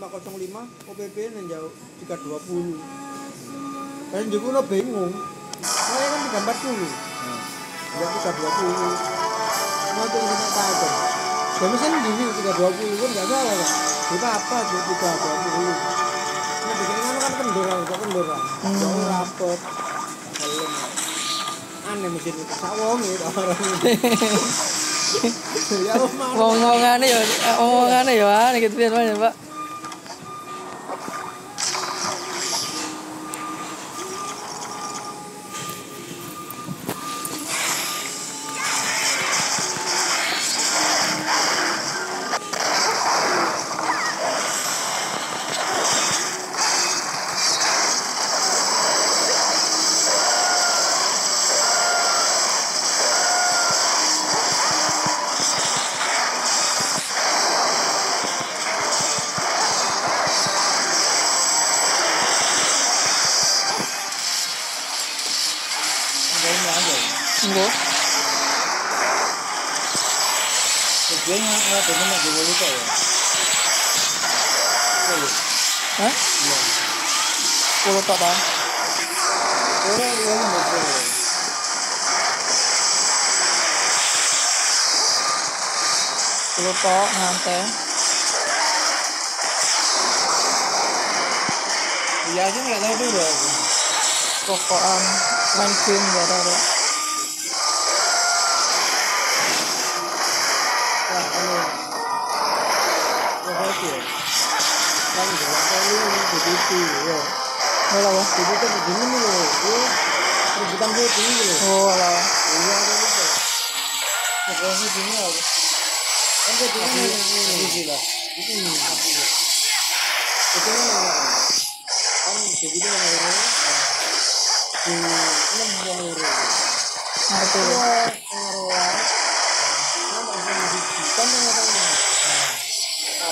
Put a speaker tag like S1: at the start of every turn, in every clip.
S1: 505 OPP yang jauh 320 dan juga no bingung. Saya kan 340 ya 320 mau tuh ini apa itu? Ya misalnya gini 320 kan gak salah kan kita apa tuh 320 ini bikinnya kan kendor kok kendor
S2: Hmm.
S1: jauh rapet helm aneh mesin itu sawong ya orang ya mana
S2: Ngomong-ngomongane ya, ngomongane ya aneh gitu pian Mas, Pak.
S1: Tujuannya adalah temen yang dulu lupa ya.
S2: Hah? Kulo tok ta.
S1: Orang yang nggak boleh.
S2: Kulo tok ngante.
S1: Iya sih nggak tahu dulu
S2: main game gak ada.
S1: Apa ya? Kan jalan kali begitu ya.
S2: Ora lah.
S1: Jadi kan begini nih loh. Ya. Rebutan tinggi loh.
S2: Oh lah.
S1: Iya ada itu. Pokoknya gini lah. Kan nih. Ini lah. Ini. Itu kan kan begitu yang ini. Di enam yang luru.
S2: Ngerti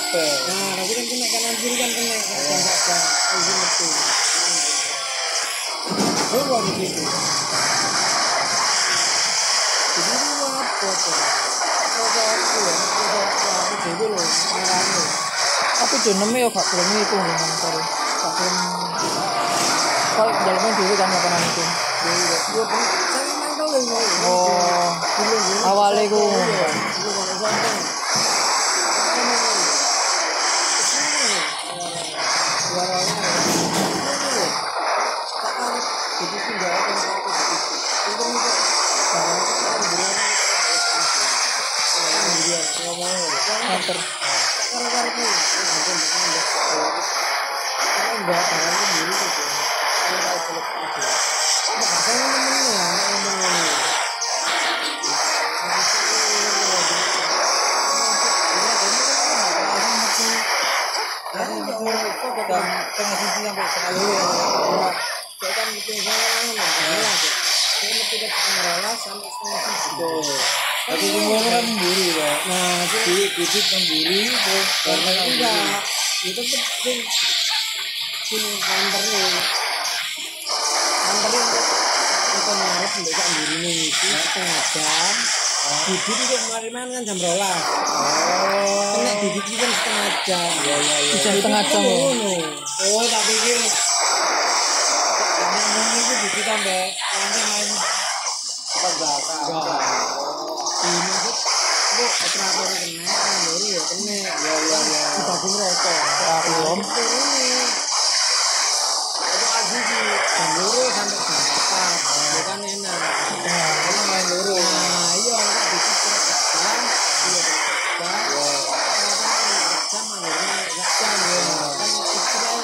S1: Nah, tapi kan kena kanan kiri kan kena kan enggak kan. Izin betul. Coba di situ. Jadi ini apa tuh? Apa aku ya? Apa aku jadi loh. Ngarani.
S2: Aku jenenge yo gak. Gak gelem. Kok dalamnya dhewe kan makanan itu.
S1: Gue kan saya loh.
S2: Oh.
S1: Dulu dulu.
S2: Awalnya ku
S1: Iya. Dulu kalau sampai.
S2: Nganter.
S1: Tapi semua kan ya. Nah, itu bibit memburu itu karena enggak. Itu tuh sing sing kantornya. Kantornya untuk untuk kan diri nih itu setengah jam. Bibit itu kemarin kan jam rolas. Oh. Kena bibit itu kan setengah jam. Iya iya iya.
S2: Bisa setengah jam.
S1: Oh, tak pikir. Bibit sampai nanti main apa? Ini tuh lu operator kena, baru ya kena. Ya ya ya. Dibagi. Ini. Itu jam loro sampai jam empat. Ya kan enak. Karena main loro. Nah, iya enggak bisa. Iya jam ya. Kan istilahnya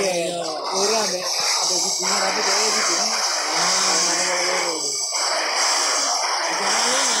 S1: Ayo, iki. Loro ambek ada sisinya tapi dia sisinya. Ah, ada loro. Iki mana?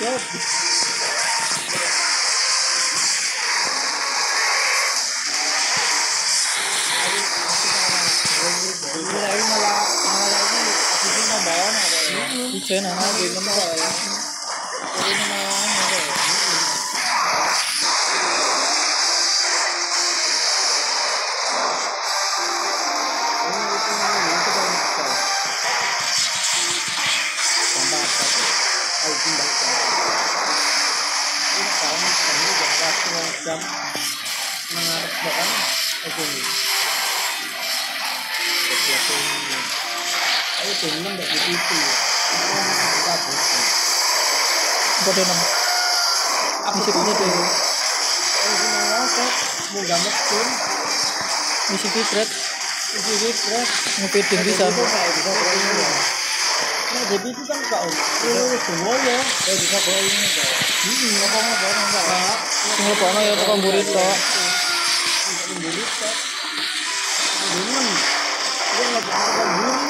S2: tangga. Bisa nah.
S1: jam aku demen dari TV kita bosan
S2: Bodoh nama. Misi punya tuh.
S1: aku gimana kok mau gambar pun
S2: Misi
S1: itu
S2: Ngepeding bisa.
S1: itu kayak bisa bawa ini ya. Nah jadi itu kan kak om. Itu semua ya. Kayak bisa ini kak ini
S2: ya
S1: kak dia nggak bukan mangga ini ini ini kan mas ini. Kena aku kan itu nggak harapannya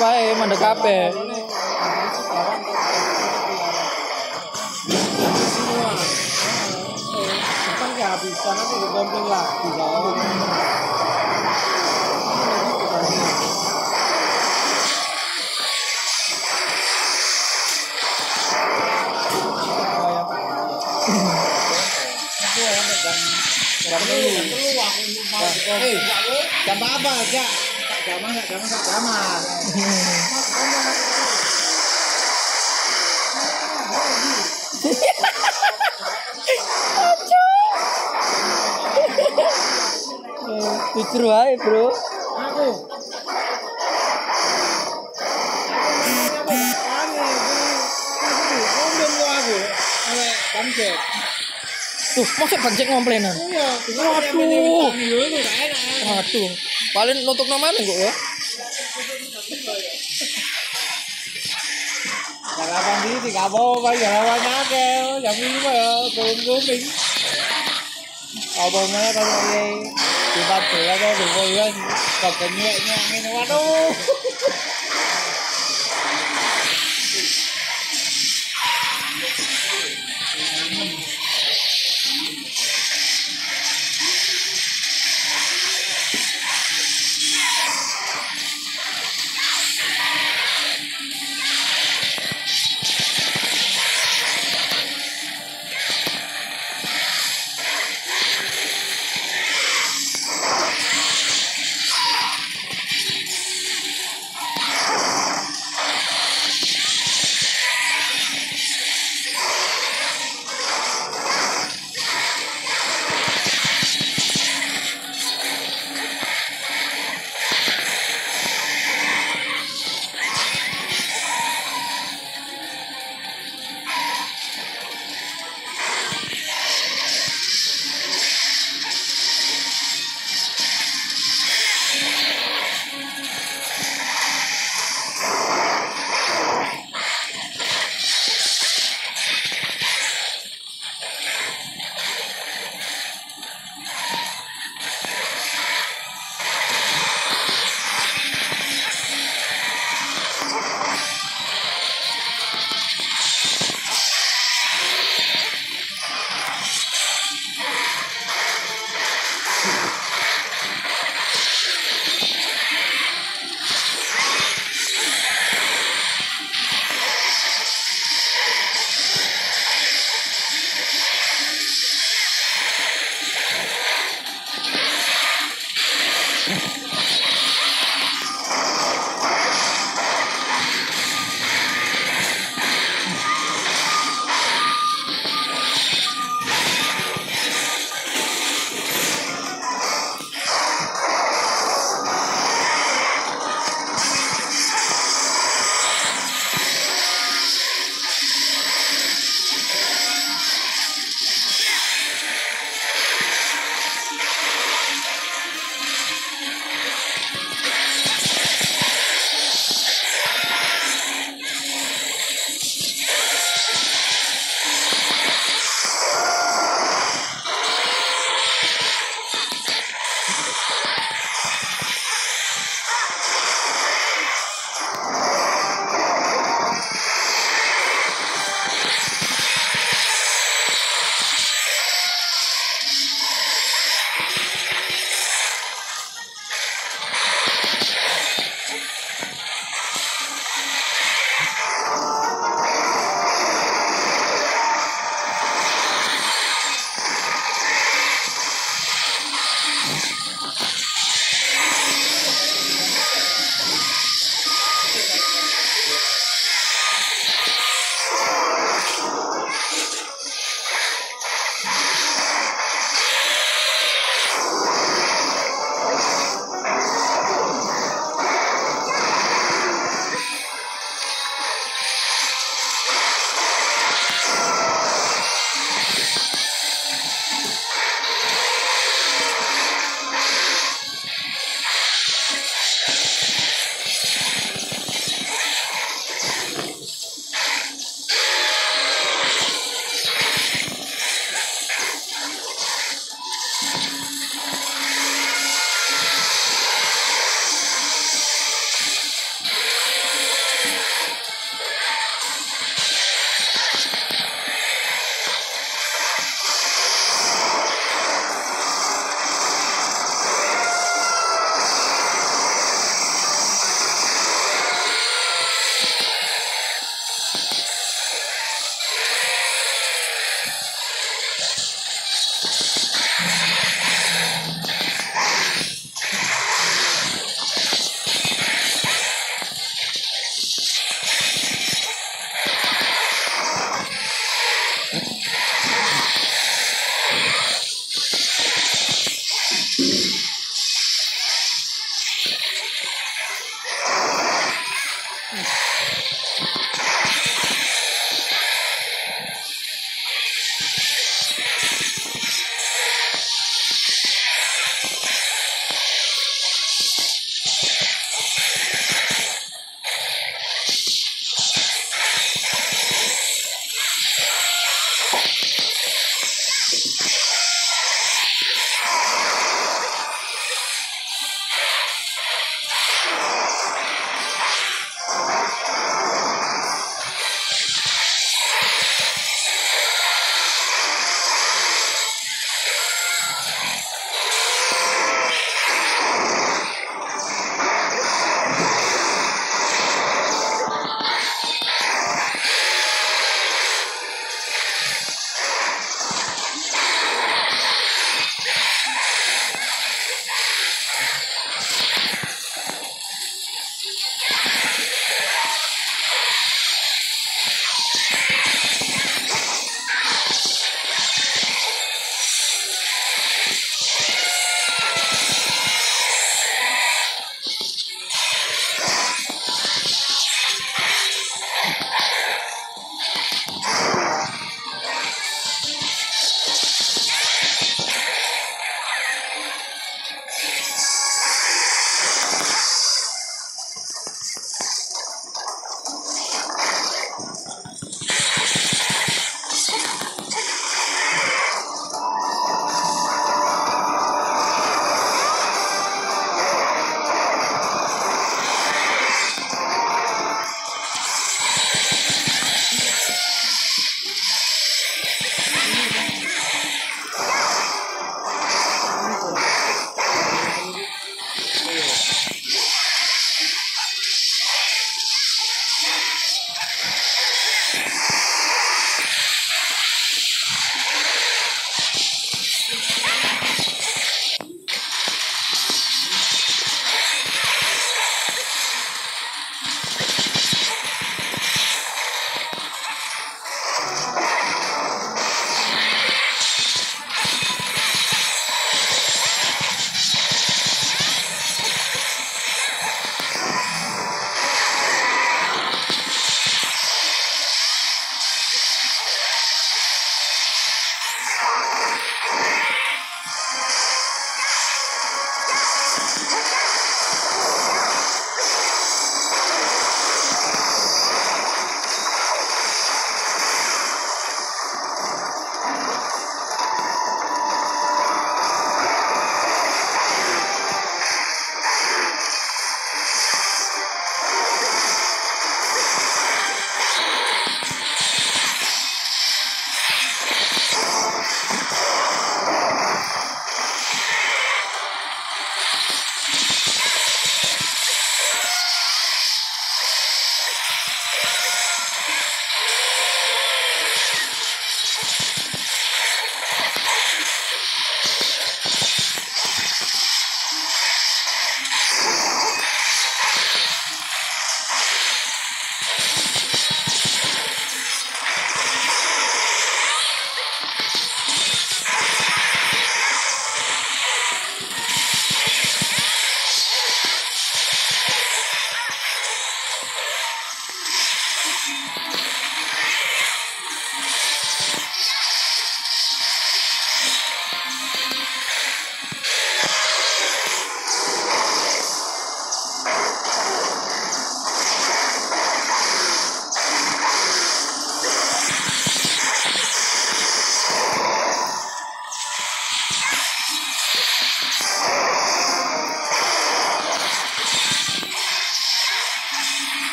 S1: Siapa
S2: ya kabeh.
S1: kan kehabisan nanti digombeng lagi jauh Eh, jam apa tak jaman, tak jaman.
S2: Jujur wae, Bro.
S1: Aku.
S2: Tuh, masa bancek ngomplenan. Waduh. Waduh. paling nutup namanya kok ya?
S1: Sarapan di sini gak apa-apa sarapan aja yang ya kuning-kuning. Abangnya kalau ini eh, di batu ya kan di bawah ya kok kenyek-nyek waduh.